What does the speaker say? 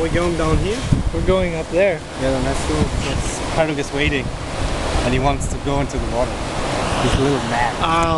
Are we going down here? We're going up there. Yeah, then that's cool. That's Let's, waiting. And he wants to go into the water. He's a little mad. Um,